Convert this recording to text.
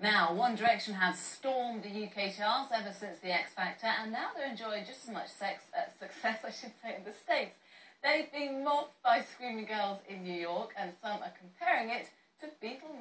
Now, One Direction have stormed the UK charts ever since the X Factor, and now they're enjoying just as much sex, uh, success, I should say, in the States. They've been mobbed by Screaming Girls in New York, and some are comparing it to Beatles.